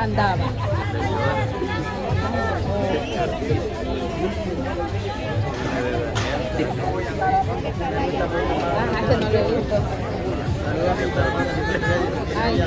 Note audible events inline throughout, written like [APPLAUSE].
andaba. Ajá, que no le gusta. Ay, no.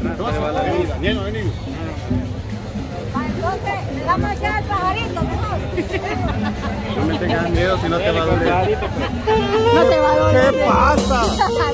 Niño, vení. Entonces, le damos allá al pajarito, mejor. No me tengas miedo si no te va a doler. No te va a doler. ¿Qué pasa? [LAUGHS]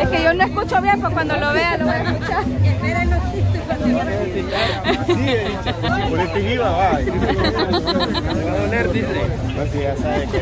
es que yo no escucho bien, pues cuando lo vea lo voy a escuchar. Por este viva, va. Me va a doler, dice. [LAUGHS] [LAUGHS] No, ya sabe que